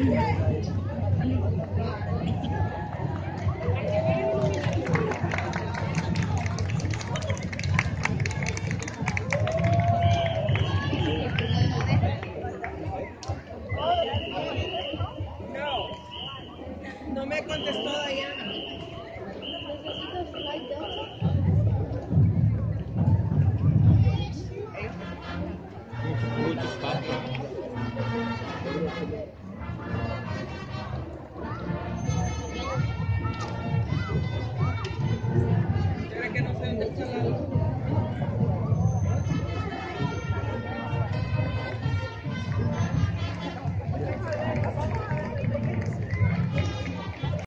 No me contestó Diana.